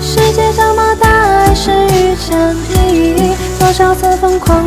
世界这么大还是遇见你。多少次疯狂